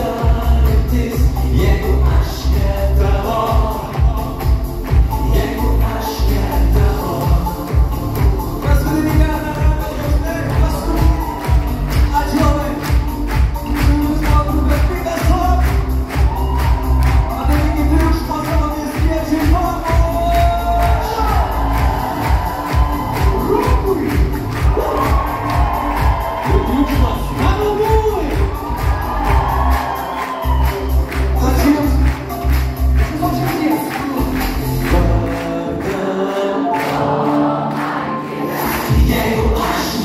stars.